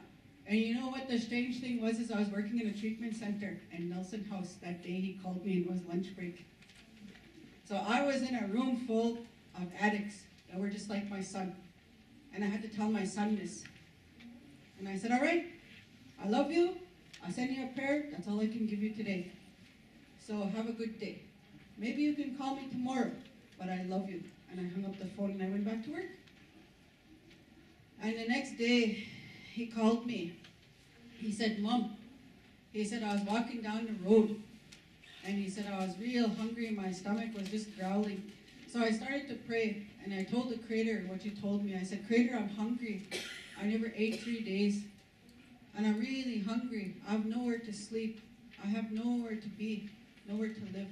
And you know what the strange thing was is I was working in a treatment center in Nelson House that day he called me and it was lunch break. So I was in a room full of addicts that were just like my son. And I had to tell my son this. And I said, all right, I love you. I send you a prayer. That's all I can give you today. So have a good day. Maybe you can call me tomorrow, but I love you. And I hung up the phone and I went back to work. And the next day, he called me. He said, Mom, he said, I was walking down the road and he said, I was real hungry my stomach was just growling. So I started to pray and I told the Creator what you told me. I said, Creator, I'm hungry. I never ate three days and I'm really hungry. I have nowhere to sleep. I have nowhere to be, nowhere to live.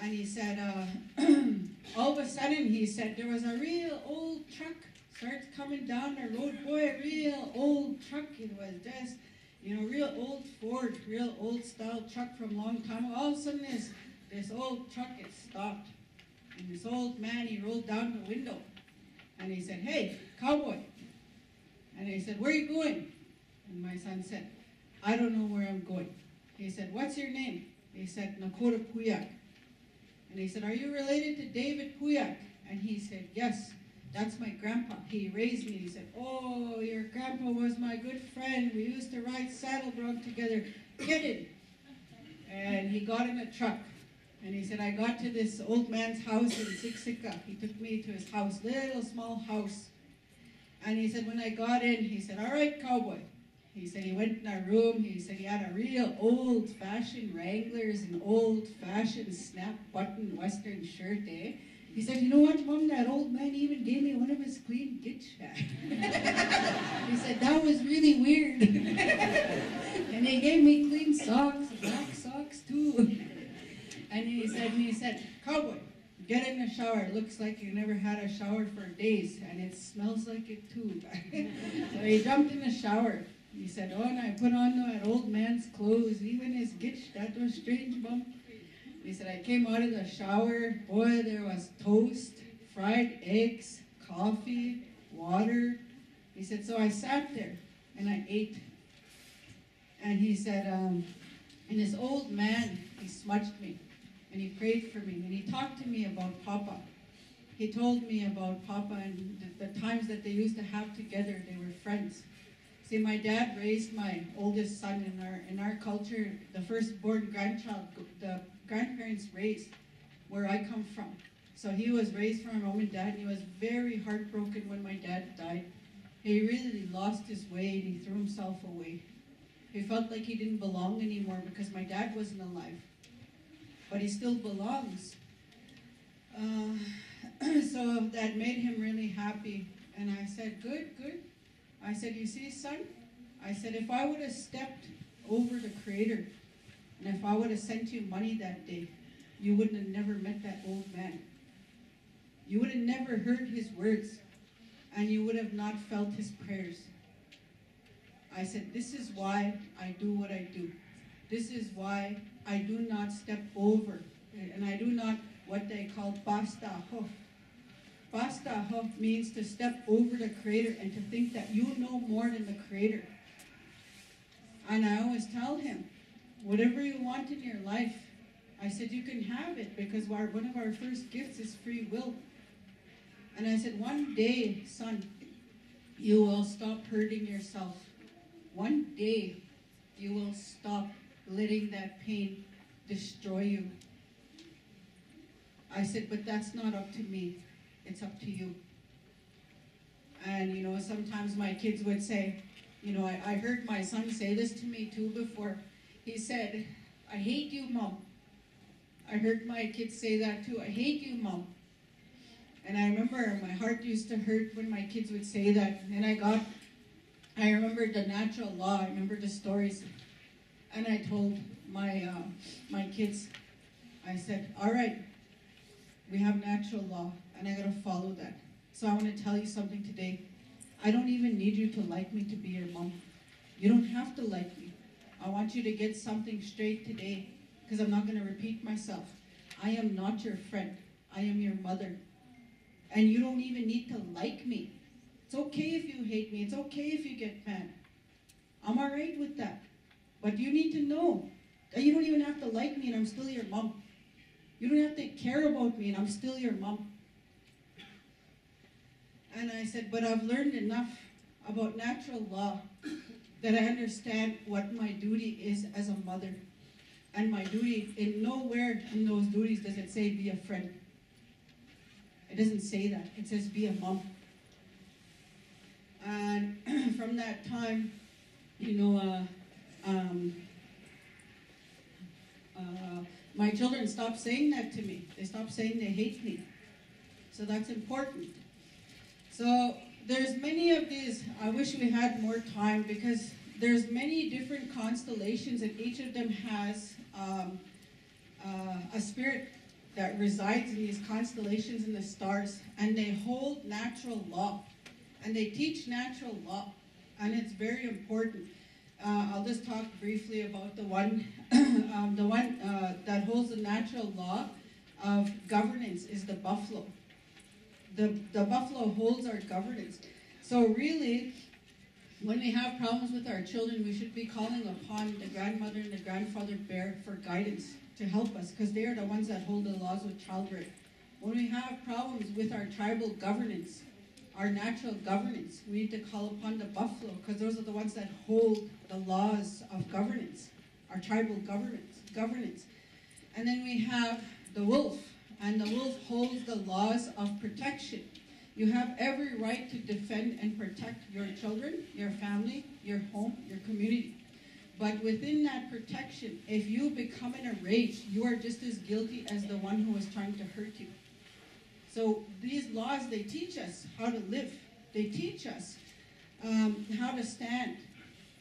And he said, uh, all of a sudden, he said, there was a real old truck starts coming down the road. Boy, a real old truck it was just, you know, real old Ford, real old style truck from long time. All of a sudden, this, this old truck, it stopped. And this old man, he rolled down the window. And he said, hey, cowboy. And he said, where are you going? And my son said, I don't know where I'm going. He said, what's your name? He said, Nakota Pooyak. And he said, are you related to David Pooyak? And he said, yes, that's my grandpa. He raised me. He said, oh, your grandpa was my good friend. We used to ride saddle bronc together. Get in. And he got in a truck. And he said, I got to this old man's house in Siksika. He took me to his house, little small house. And he said, when I got in, he said, all right, cowboy. He said he went in our room. He said he had a real old-fashioned Wranglers and old-fashioned snap-button Western shirt, eh? He said, you know what, Mom, that old man even gave me one of his clean gitch He said, that was really weird. and he gave me clean socks, black socks too. And he said, he said, cowboy, get in the shower. It looks like you never had a shower for days, and it smells like it too. so he jumped in the shower. He said, oh, and I put on that old man's clothes, even his gitch. That was strange, Mom. He said, I came out of the shower. Boy, there was toast, fried eggs, coffee, water. He said, so I sat there and I ate. And he said, um, and this old man, he smudged me and he prayed for me and he talked to me about Papa. He told me about Papa and the, the times that they used to have together. They were friends. See, my dad raised my oldest son in our in our culture. The firstborn grandchild, the grandparents raised where I come from. So he was raised from a Roman dad, and he was very heartbroken when my dad died. He really lost his way and he threw himself away. He felt like he didn't belong anymore because my dad wasn't alive. But he still belongs. Uh, so that made him really happy. And I said, good, good. I said, you see, son? I said, if I would have stepped over the Creator, and if I would have sent you money that day, you wouldn't have never met that old man. You would have never heard his words, and you would have not felt his prayers. I said, this is why I do what I do. This is why I do not step over, and I do not what they call basta hof. Basta hof means to step over the Creator and to think that you know more than the Creator. And I always tell him, whatever you want in your life, I said, you can have it because one of our first gifts is free will. And I said, one day, son, you will stop hurting yourself. One day, you will stop letting that pain destroy you. I said, but that's not up to me. It's up to you. And, you know, sometimes my kids would say, you know, I, I heard my son say this to me too before. He said, I hate you, Mom. I heard my kids say that too. I hate you, Mom. And I remember my heart used to hurt when my kids would say that. And I got, I remembered the natural law. I remember the stories. And I told my, uh, my kids, I said, all right, we have natural law and I gotta follow that. So I wanna tell you something today. I don't even need you to like me to be your mom. You don't have to like me. I want you to get something straight today because I'm not gonna repeat myself. I am not your friend. I am your mother. And you don't even need to like me. It's okay if you hate me. It's okay if you get mad. I'm all right with that. But you need to know that you don't even have to like me and I'm still your mom. You don't have to care about me and I'm still your mom. And I said, but I've learned enough. about natural law that I understand what my duty is as a mother. And my duty, in nowhere in those duties does it say be a friend. It doesn't say that. It says be a mom. And from that time, you know, uh, um, uh, my children stopped saying that to me. They stopped saying they hate me. So that's important. So there's many of these, I wish we had more time because there's many different constellations and each of them has um, uh, a spirit that resides in these constellations and the stars and they hold natural law and they teach natural law and it's very important. Uh, I'll just talk briefly about the one, um, the one uh, that holds the natural law of governance is the buffalo. The, the buffalo holds our governance. So really, when we have problems with our children, we should be calling upon the grandmother and the grandfather bear for guidance to help us, because they are the ones that hold the laws of childbirth. When we have problems with our tribal governance, our natural governance. We need to call upon the buffalo because those are the ones that hold the laws of governance, our tribal governance. governance. And then we have the wolf, and the wolf holds the laws of protection. You have every right to defend and protect your children, your family, your home, your community. But within that protection, if you become in a rage, you are just as guilty as the one who was trying to hurt you. So these laws, they teach us how to live. They teach us um, how to stand.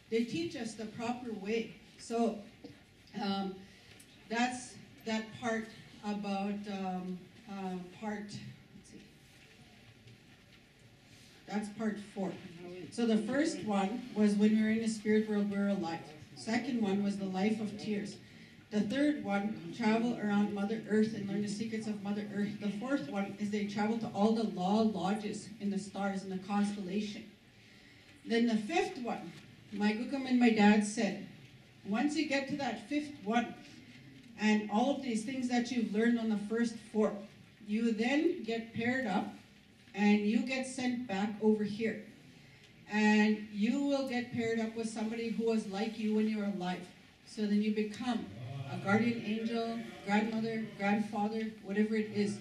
They teach us the proper way. So um, that's that part about um, uh, part, see. That's part four. So the first one was when we were in the spirit world, we were alive. Second one was the life of tears. The third one, travel around Mother Earth and learn the secrets of Mother Earth. The fourth one is they travel to all the law lodges in the stars in the constellation. Then the fifth one, my Gukum and my dad said, once you get to that fifth one, and all of these things that you've learned on the first four, you then get paired up and you get sent back over here. And you will get paired up with somebody who was like you when you were alive. So then you become a guardian angel, grandmother, grandfather, whatever it is.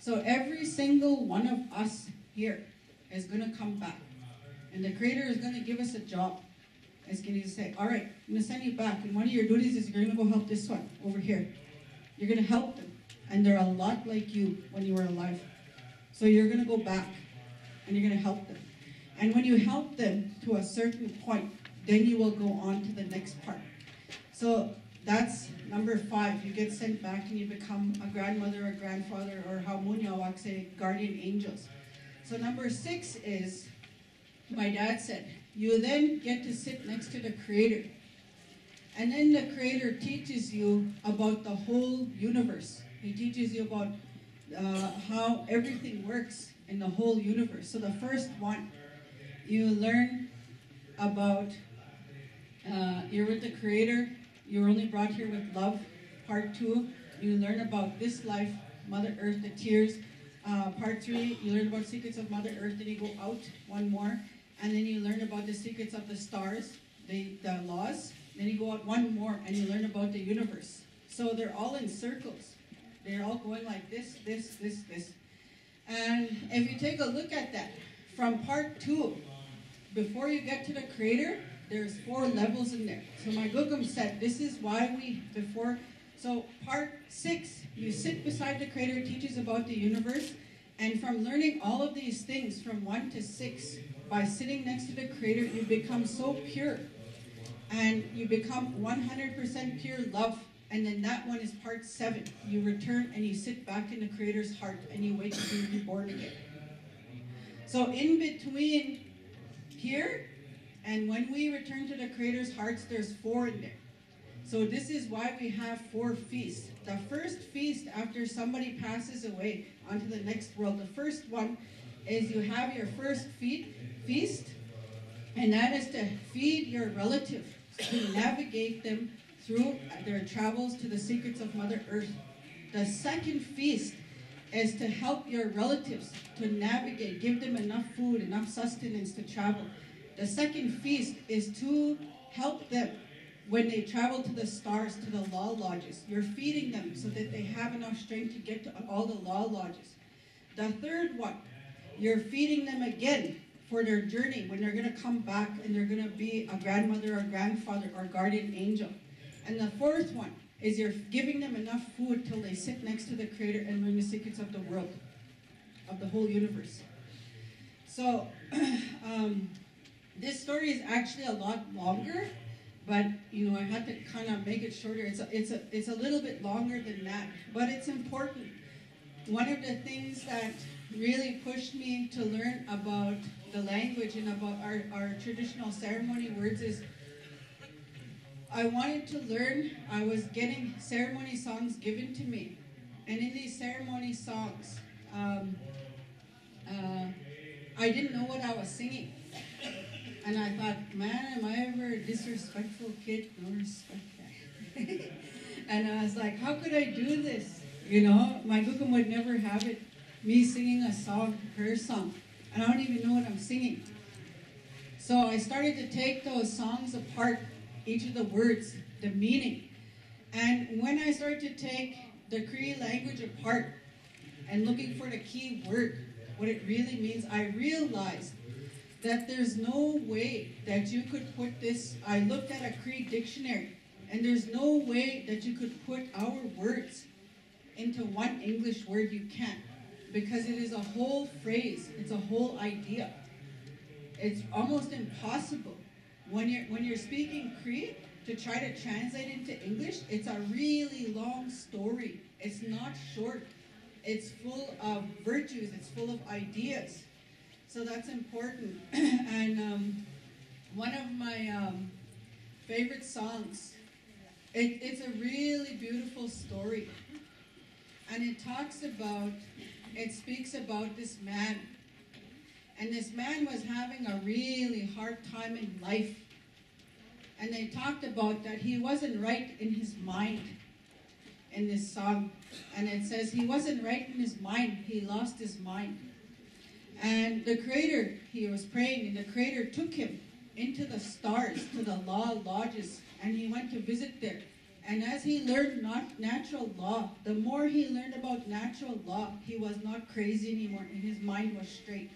So every single one of us here is going to come back. And the Creator is going to give us a job. It's going to say, all right, I'm going to send you back. And one of your duties is you're going to go help this one over here. You're going to help them. And they're a lot like you when you were alive. So you're going to go back and you're going to help them. And when you help them to a certain point, then you will go on to the next part. So that's number five. You get sent back and you become a grandmother or grandfather or how Munyawak say, guardian angels. So number six is, my dad said, you then get to sit next to the creator. And then the creator teaches you about the whole universe. He teaches you about uh, how everything works in the whole universe. So the first one, you learn about, uh, you're with the creator, you were only brought here with love. Part two, you learn about this life, Mother Earth, the tears. Uh, part three, you learn about secrets of Mother Earth. Then you go out one more, and then you learn about the secrets of the stars, the, the laws. Then you go out one more, and you learn about the universe. So they're all in circles. They're all going like this, this, this, this. And if you take a look at that, from part two, before you get to the creator, there's four levels in there. So my Gugum said, this is why we, before, so part six, you sit beside the creator, teaches about the universe, and from learning all of these things from one to six, by sitting next to the creator, you become so pure. And you become 100% pure love. And then that one is part seven. You return and you sit back in the creator's heart and you wait to be born again. So in between here and when we return to the Creator's hearts, there's four in there. So this is why we have four feasts. The first feast after somebody passes away onto the next world, the first one is you have your first feed, feast, and that is to feed your relative, to navigate them through their travels to the secrets of Mother Earth. The second feast is to help your relatives to navigate, give them enough food, enough sustenance to travel The second feast is to help them when they travel to the stars, to the law lodges. You're feeding them so that they have enough strength to get to all the law lodges. The third one, you're feeding them again for their journey when they're going to come back and they're going to be a grandmother or grandfather or guardian angel. And the fourth one is you're giving them enough food till they sit next to the Creator and learn the secrets of the world, of the whole universe. So, um, this story is actually a lot longer, but you know I had to kind of make it shorter. It's a, it's a it's a little bit longer than that, but it's important. One of the things that really pushed me to learn about the language and about our, our traditional ceremony words is I wanted to learn. I was getting ceremony songs given to me, and in these ceremony songs, um, uh, I didn't know what I was singing. And I thought, man, am I ever a disrespectful kid? No respect and I was like, how could I do this? You know, my kokum would never have it, me singing a song, her song. And I don't even know what I'm singing. So I started to take those songs apart, each of the words, the meaning. And when I started to take the Cree language apart and looking for the key word, what it really means, I realized that there's no way that you could put this. I looked at a Cree dictionary, and there's no way that you could put our words into one English word. You can't, because it is a whole phrase, it's a whole idea. It's almost impossible when you're when you're speaking Cree to try to translate into English. It's a really long story. It's not short. It's full of virtues. It's full of ideas. So that's important. and um, one of my um, favorite songs, it, it's a really beautiful story. And it talks about, it speaks about this man. And this man was having a really hard time in life. And they talked about that he wasn't right in his mind in this song. And it says he wasn't right in his mind, he lost his mind. And the Creator, he was praying, and the Creator took him into the stars, to the law lodges, and he went to visit there. And as he learned not natural law, the more he learned about natural law, he was not crazy anymore, and his mind was straight.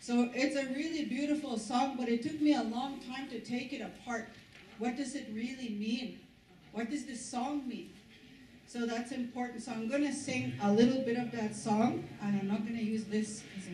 So it's a really beautiful song, but it took me a long time to take it apart. What does it really mean? What does this song mean? So that's important. So I'm going to sing a little bit of that song, and I'm not going to use this as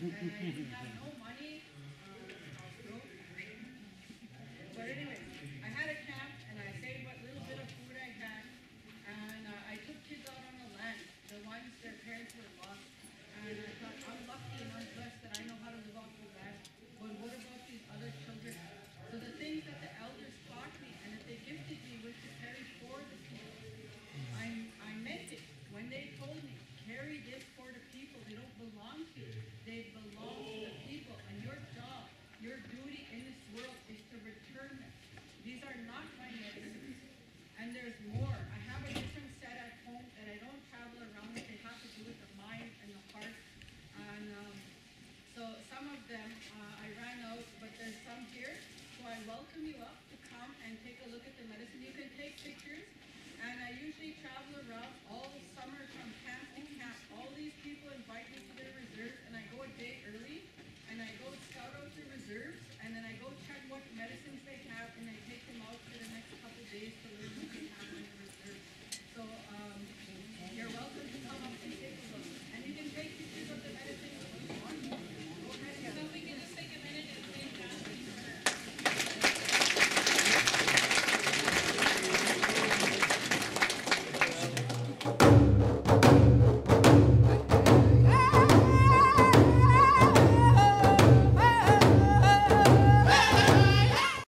Did not know